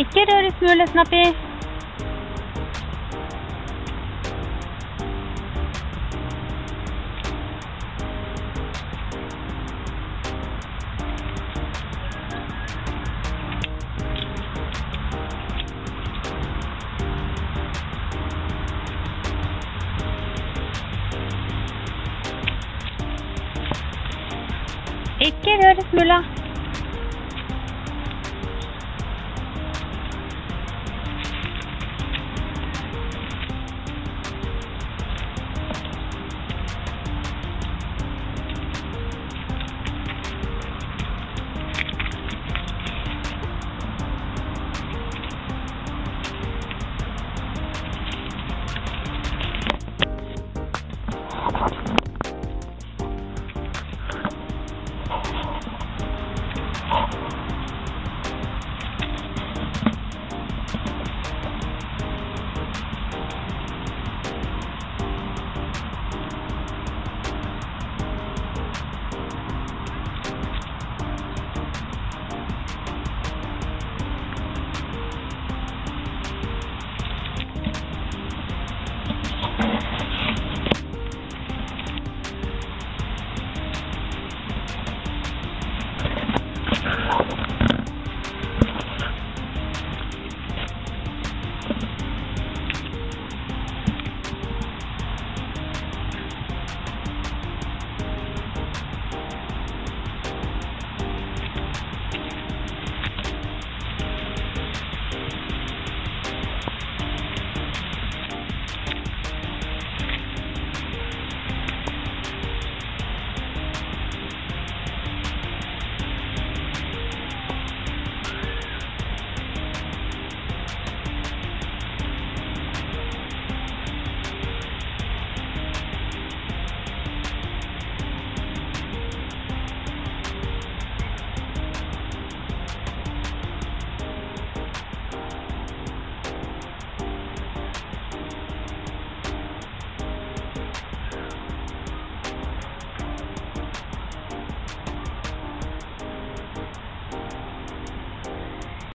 Ikke rør i smulet, Snappy. Ikke rør i smula.